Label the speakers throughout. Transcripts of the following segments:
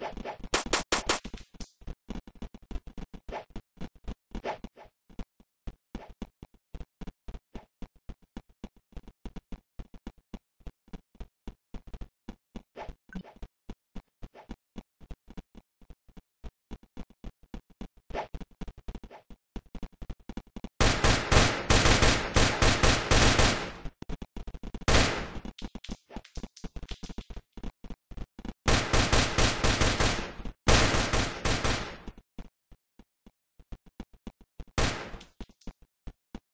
Speaker 1: Yeah.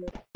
Speaker 2: ಮಾಡಿದ್ದೀರಾ